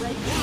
Red